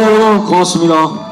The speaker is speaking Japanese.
よ、こうすみ。